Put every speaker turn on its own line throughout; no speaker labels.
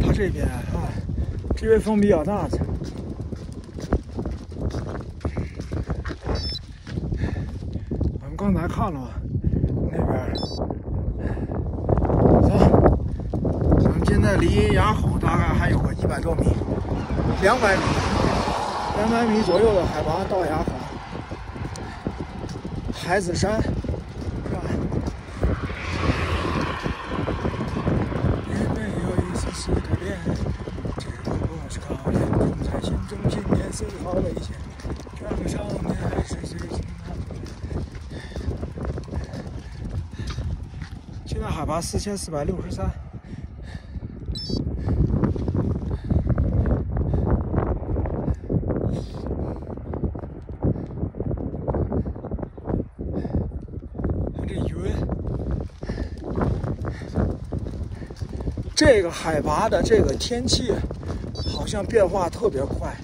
它这边啊，这边风比较大。我们刚才看了那边，走，我们现在离崖口大概还有个一百多米，两百米，两百米左右的海拔到崖口，海子山。丝毫危险，这个少年还是最心痛。现在海拔四千四百六十三。这云，这个海拔的这个天气，好像变化特别快。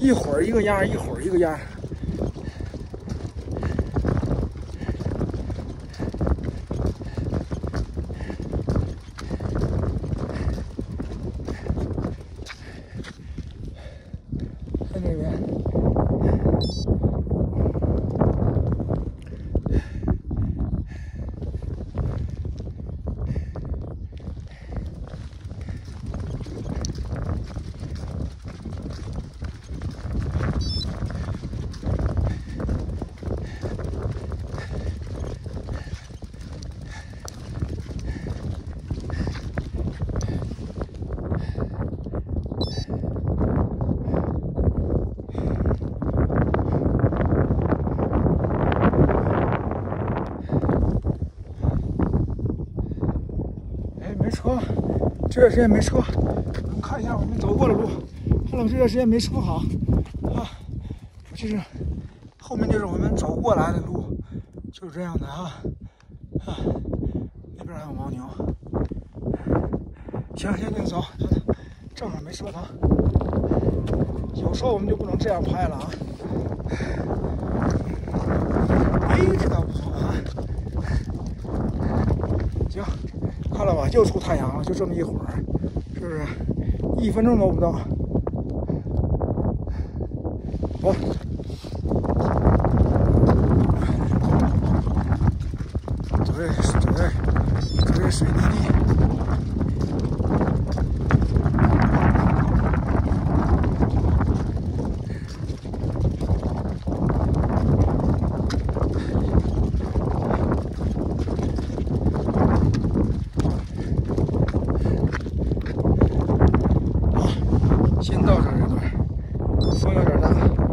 一会儿一个样，一会儿一个样。看这边，哎，没车，这段时间没车。我们看一下我们走过的路，看到这段时间没车好啊。这是后面就是我们走过来的路，就是这样的啊啊。那边还有牦牛。行，先行走，正好没车旁。有时候我们就不能这样拍了啊。哎，这个不错啊。行，看了吧，又出太阳了，就这么一会儿，是不是？一分钟都不到。走这，走这，走这水泥地。新到这儿这段，风有点大。